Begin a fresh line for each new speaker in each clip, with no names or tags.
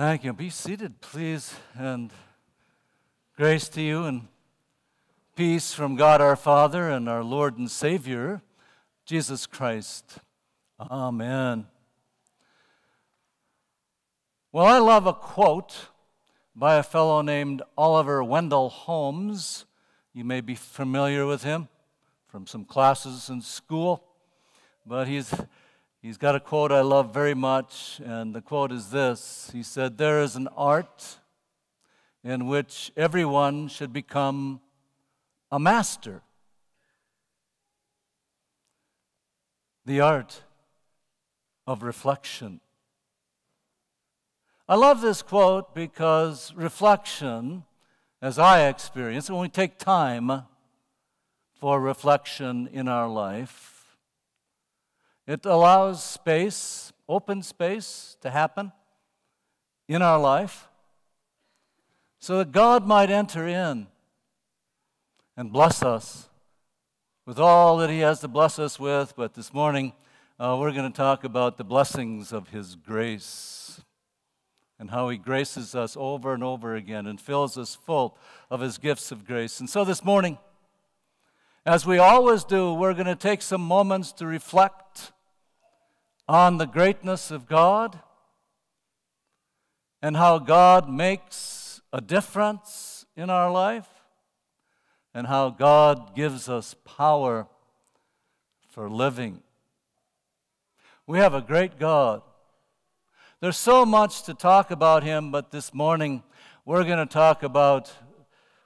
Thank you. Be seated, please. And grace to you and peace from God our Father and our Lord and Savior, Jesus Christ. Amen. Well, I love a quote by a fellow named Oliver Wendell Holmes. You may be familiar with him from some classes in school, but he's He's got a quote I love very much, and the quote is this He said, There is an art in which everyone should become a master. The art of reflection. I love this quote because reflection, as I experience, when we take time for reflection in our life, it allows space, open space, to happen in our life so that God might enter in and bless us with all that He has to bless us with. But this morning, uh, we're going to talk about the blessings of His grace and how He graces us over and over again and fills us full of His gifts of grace. And so this morning, as we always do, we're going to take some moments to reflect on the greatness of God and how God makes a difference in our life and how God gives us power for living. We have a great God. There's so much to talk about Him, but this morning we're going to talk about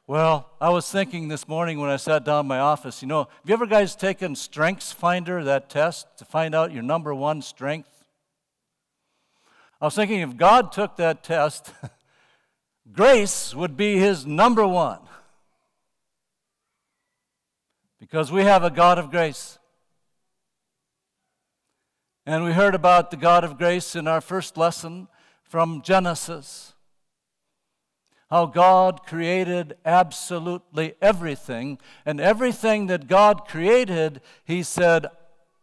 well, I was thinking this morning when I sat down in my office, you know, have you ever guys taken Strengths Finder, that test, to find out your number one strength? I was thinking if God took that test, grace would be his number one. Because we have a God of grace. And we heard about the God of grace in our first lesson from Genesis how God created absolutely everything, and everything that God created, He said,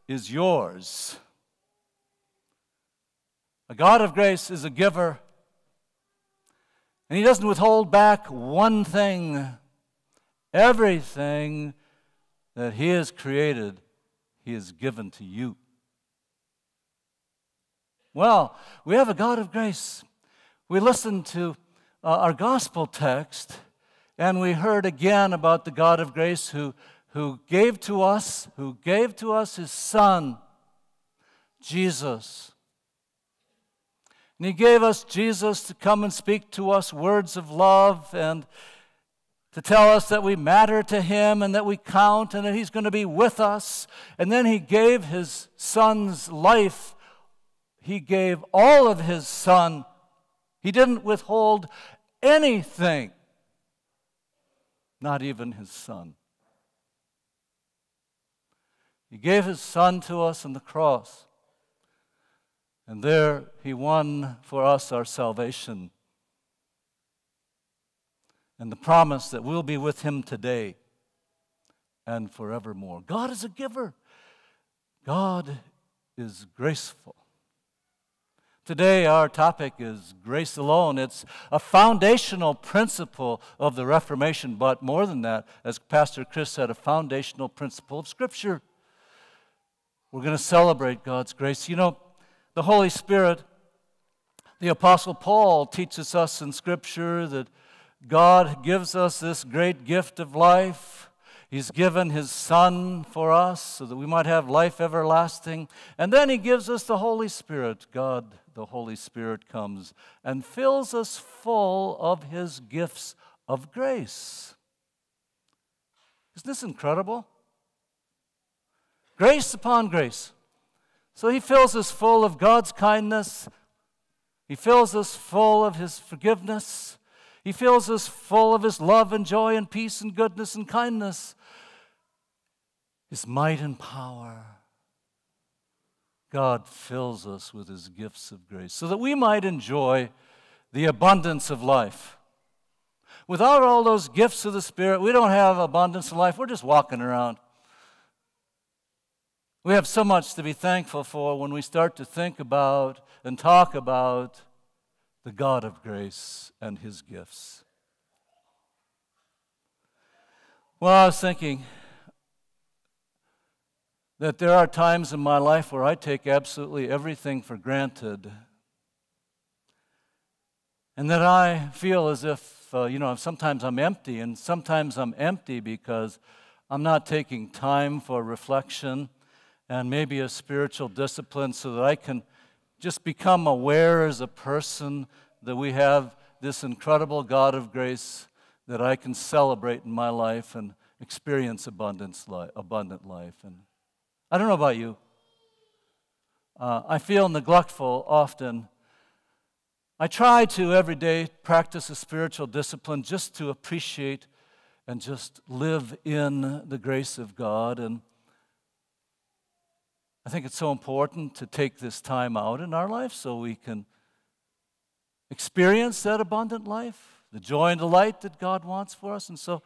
is yours. A God of grace is a giver, and He doesn't withhold back one thing. Everything that He has created, He has given to you. Well, we have a God of grace. We listen to uh, our gospel text, and we heard again about the God of grace who, who gave to us, who gave to us his Son, Jesus. And he gave us Jesus to come and speak to us words of love and to tell us that we matter to him and that we count and that he's going to be with us. And then he gave his son's life. He gave all of his son he didn't withhold anything, not even his son. He gave his son to us on the cross. And there he won for us our salvation and the promise that we'll be with him today and forevermore. God is a giver, God is graceful. Today, our topic is grace alone. It's a foundational principle of the Reformation, but more than that, as Pastor Chris said, a foundational principle of Scripture. We're going to celebrate God's grace. You know, the Holy Spirit, the Apostle Paul teaches us in Scripture that God gives us this great gift of life. He's given His Son for us so that we might have life everlasting. And then He gives us the Holy Spirit, God the Holy Spirit comes and fills us full of His gifts of grace. Isn't this incredible? Grace upon grace. So He fills us full of God's kindness, He fills us full of His forgiveness, He fills us full of His love and joy and peace and goodness and kindness, His might and power. God fills us with his gifts of grace so that we might enjoy the abundance of life. Without all those gifts of the Spirit, we don't have abundance of life. We're just walking around. We have so much to be thankful for when we start to think about and talk about the God of grace and his gifts. Well, I was thinking that there are times in my life where I take absolutely everything for granted. And that I feel as if, uh, you know, sometimes I'm empty, and sometimes I'm empty because I'm not taking time for reflection and maybe a spiritual discipline so that I can just become aware as a person that we have this incredible God of grace that I can celebrate in my life and experience abundance li- abundant life. And I don't know about you. Uh, I feel neglectful often. I try to every day practice a spiritual discipline just to appreciate and just live in the grace of God. And I think it's so important to take this time out in our life so we can experience that abundant life, the joy and delight that God wants for us. And so,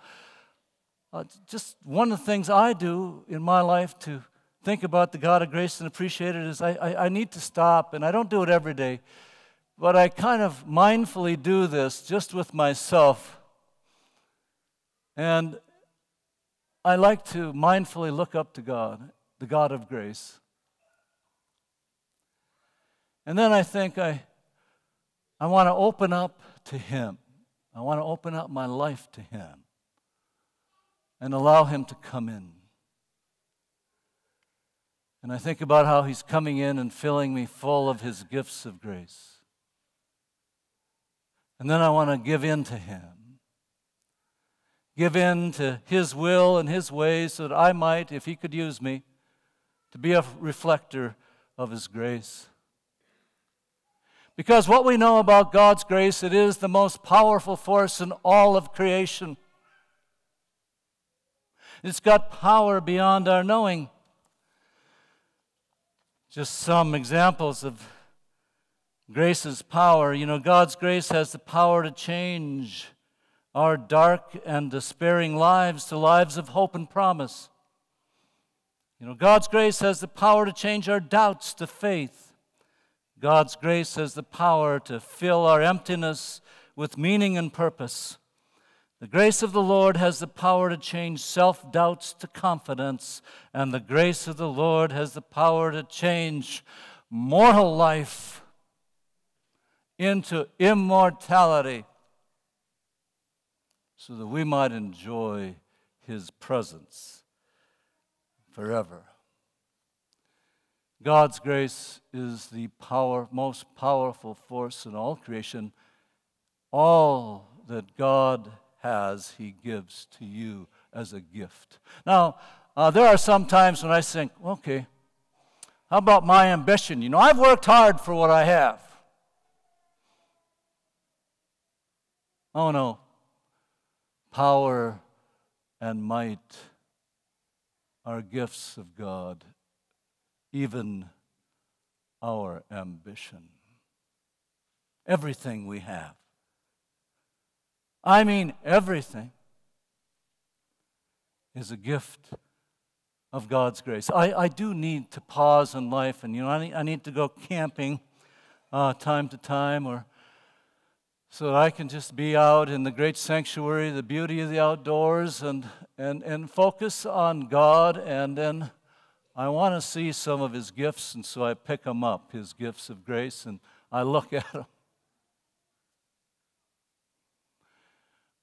uh, just one of the things I do in my life to think about the God of grace and appreciate it is I, I, I need to stop, and I don't do it every day, but I kind of mindfully do this just with myself. And I like to mindfully look up to God, the God of grace. And then I think I, I want to open up to Him. I want to open up my life to Him and allow Him to come in. And I think about how He's coming in and filling me full of His gifts of grace. And then I want to give in to Him. Give in to His will and His ways so that I might, if He could use me, to be a reflector of His grace. Because what we know about God's grace, it is the most powerful force in all of creation. It's got power beyond our knowing. Just some examples of grace's power. You know, God's grace has the power to change our dark and despairing lives to lives of hope and promise. You know, God's grace has the power to change our doubts to faith. God's grace has the power to fill our emptiness with meaning and purpose. The grace of the Lord has the power to change self doubts to confidence, and the grace of the Lord has the power to change mortal life into immortality so that we might enjoy His presence forever. God's grace is the power, most powerful force in all creation. All that God has, He gives to you as a gift. Now, uh, there are some times when I think, okay, how about my ambition? You know, I've worked hard for what I have. Oh no. Power and might are gifts of God even our ambition. Everything we have. I mean, everything is a gift of God's grace. I, I do need to pause in life, and you know, I need, I need to go camping uh, time to time, or so that I can just be out in the great sanctuary, the beauty of the outdoors, and and and focus on God, and then I want to see some of his gifts, and so I pick them up, his gifts of grace, and I look at them.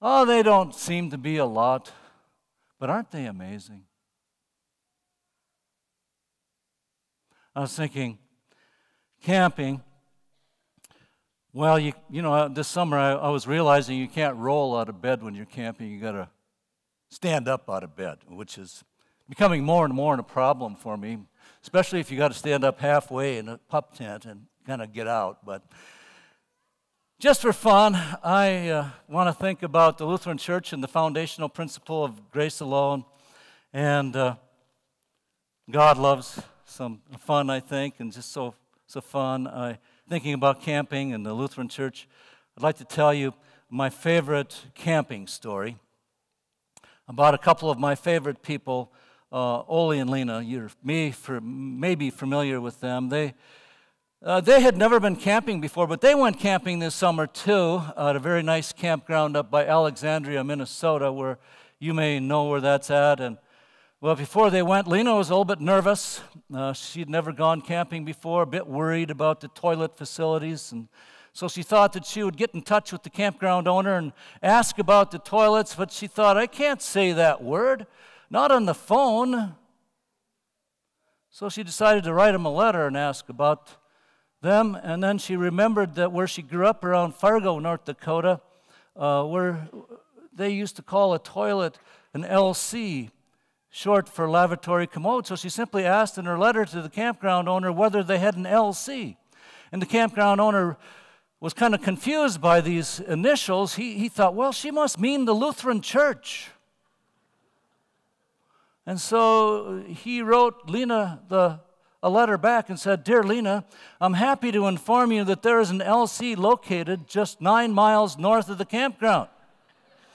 Oh, they don't seem to be a lot, but aren't they amazing? I was thinking, camping. Well, you, you know, uh, this summer I, I was realizing you can't roll out of bed when you're camping. You got to stand up out of bed, which is becoming more and more a problem for me, especially if you got to stand up halfway in a pup tent and kind of get out. But just for fun, I uh, want to think about the Lutheran Church and the foundational principle of grace alone. And uh, God loves some fun, I think, and just so, so fun. I, thinking about camping and the Lutheran Church, I'd like to tell you my favorite camping story about a couple of my favorite people uh, Ole and Lena, you're may, for, maybe familiar with them. They, Uh, they had never been camping before, but they went camping this summer too at a very nice campground up by Alexandria, Minnesota, where you may know where that's at. And well, before they went, Lena was a little bit nervous. Uh, she'd never gone camping before, a bit worried about the toilet facilities. And so she thought that she would get in touch with the campground owner and ask about the toilets, but she thought, I can't say that word, not on the phone. So she decided to write him a letter and ask about them. And then she remembered that where she grew up around Fargo, North Dakota, uh, where they used to call a toilet an LC, short for lavatory commode. So she simply asked in her letter to the campground owner whether they had an LC. And the campground owner was kind of confused by these initials. He, he thought, well, she must mean the Lutheran church. And so he wrote Lena the a letter back and said, Dear Lena, I'm happy to inform you that there is an LC located just nine miles north of the campground.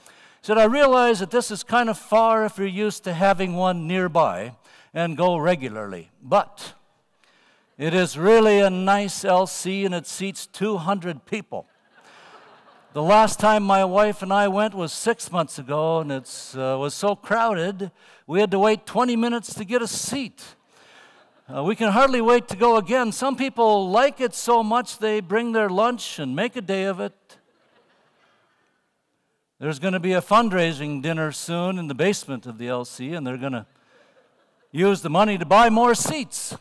He said, I realize that this is kind of far if you're used to having one nearby and go regularly, but it is really a nice LC and it seats 200 people. The last time my wife and I went was six months ago, and it uh, was so crowded, we had to wait 20 minutes to get a seat. Uh, we can hardly wait to go again. Some people like it so much they bring their lunch and make a day of it. There's going to be a fundraising dinner soon in the basement of the LC, and they're going to use the money to buy more seats.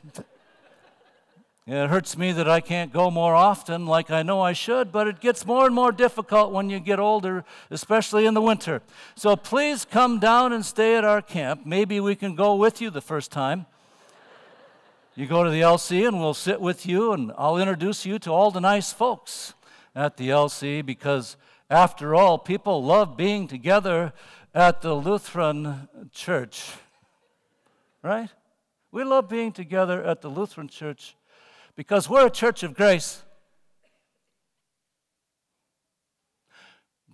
It hurts me that I can't go more often like I know I should, but it gets more and more difficult when you get older, especially in the winter. So please come down and stay at our camp. Maybe we can go with you the first time. You go to the LC and we'll sit with you and I'll introduce you to all the nice folks at the LC because, after all, people love being together at the Lutheran church. Right? We love being together at the Lutheran church because we're a church of grace.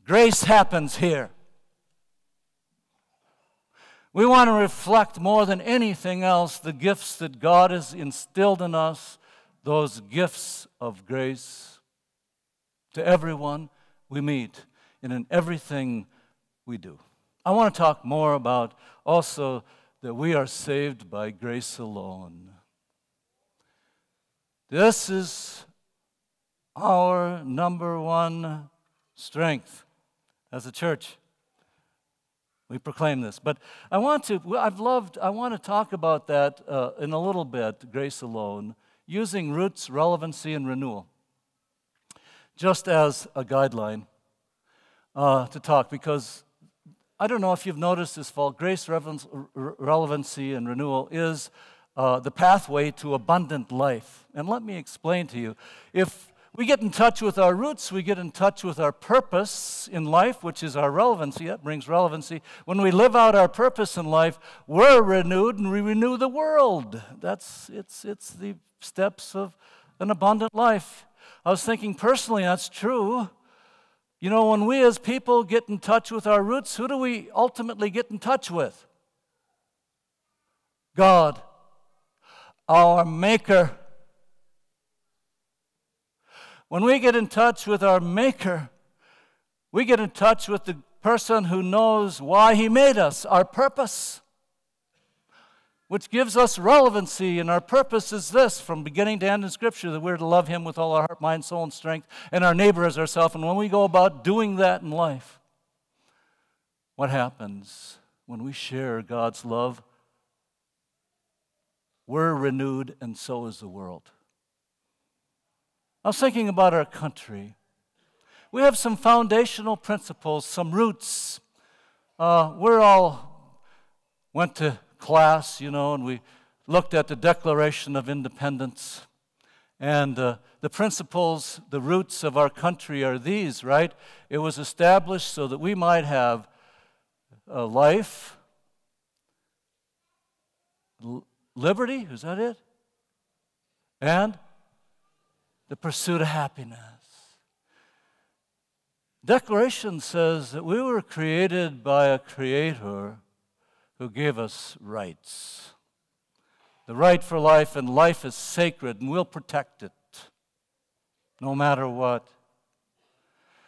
Grace happens here. We want to reflect more than anything else the gifts that God has instilled in us, those gifts of grace to everyone we meet and in everything we do. I want to talk more about also that we are saved by grace alone. This is our number one strength as a church. We proclaim this. But I want to, I've loved, I want to talk about that uh, in a little bit, grace alone, using roots, relevancy, and renewal, just as a guideline uh, to talk, because I don't know if you've noticed this fall, grace, relevancy, and renewal is uh, the pathway to abundant life. And let me explain to you. If we get in touch with our roots, we get in touch with our purpose in life, which is our relevancy. That brings relevancy. When we live out our purpose in life, we're renewed and we renew the world. That's it's it's the steps of an abundant life. I was thinking personally, that's true. You know, when we as people get in touch with our roots, who do we ultimately get in touch with? God, our Maker. When we get in touch with our Maker, we get in touch with the person who knows why He made us, our purpose, which gives us relevancy. And our purpose is this from beginning to end in Scripture that we're to love Him with all our heart, mind, soul, and strength, and our neighbor as ourselves. And when we go about doing that in life, what happens when we share God's love? We're renewed, and so is the world. I was thinking about our country. We have some foundational principles, some roots. Uh, we're all went to class, you know, and we looked at the Declaration of Independence. And uh, the principles, the roots of our country are these, right? It was established so that we might have a life, liberty, is that it? And the pursuit of happiness. Declaration says that we were created by a creator who gave us rights. The right for life, and life is sacred, and we'll protect it. no matter what.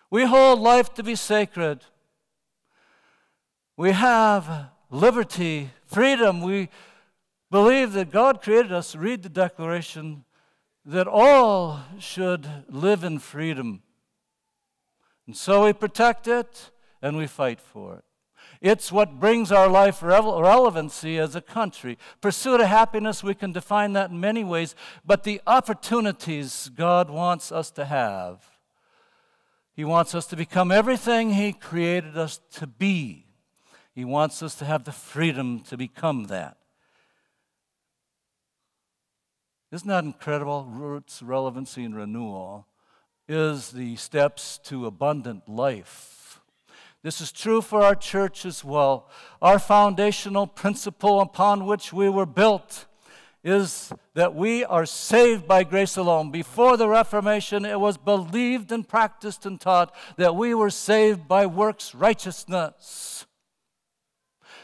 We hold life to be sacred. We have liberty, freedom. We believe that God created us. Read the Declaration that all should live in freedom. And so we protect it and we fight for it. It's what brings our life relevancy as a country. Pursuit of happiness, we can define that in many ways, but the opportunities God wants us to have. He wants us to become everything He created us to be. He wants us to have the freedom to become that. Isn't that incredible? Roots, relevancy, and renewal is the steps to abundant life. This is true for our church as well. Our foundational principle upon which we were built is that we are saved by grace alone. Before the Reformation, it was believed and practiced and taught that we were saved by works righteousness.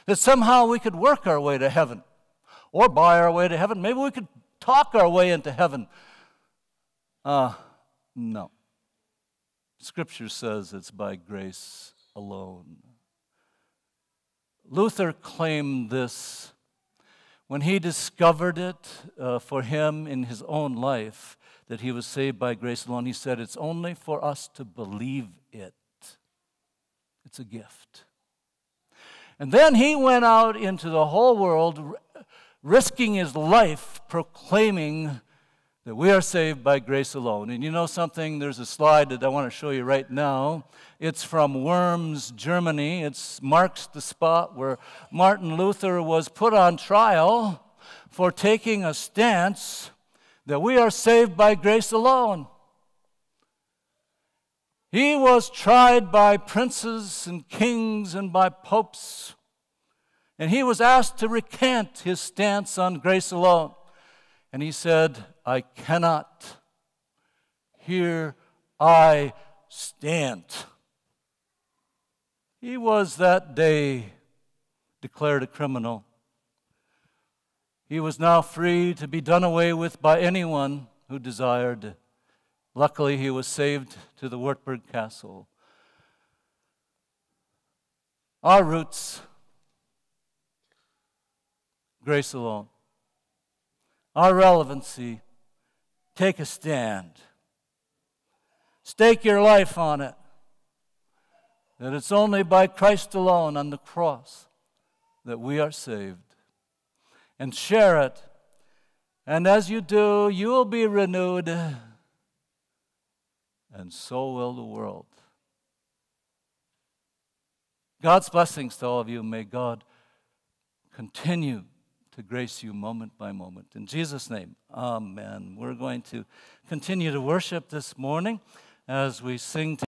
That somehow we could work our way to heaven or buy our way to heaven. Maybe we could talk our way into heaven. Uh, no. Scripture says it's by grace alone. Luther claimed this when he discovered it uh, for him in his own life that he was saved by grace alone. He said, It's only for us to believe it, it's a gift. And then he went out into the whole world, risking his life proclaiming that we are saved by grace alone. And you know something? There's a slide that I want to show you right now. It's from Worms, Germany. It marks the spot where Martin Luther was put on trial for taking a stance that we are saved by grace alone. He was tried by princes and kings and by popes, and he was asked to recant his stance on grace alone. And he said, I cannot. Here I stand. He was that day declared a criminal. He was now free to be done away with by anyone who desired. Luckily, he was saved to the Wartburg Castle. Our roots, grace alone. Our relevancy, take a stand. Stake your life on it. That it's only by Christ alone on the cross that we are saved. And share it. And as you do, you will be renewed, and so will the world. God's blessings to all of you. May God continue to grace you moment by moment. In Jesus' name, amen. We're going to continue to worship this morning as we sing.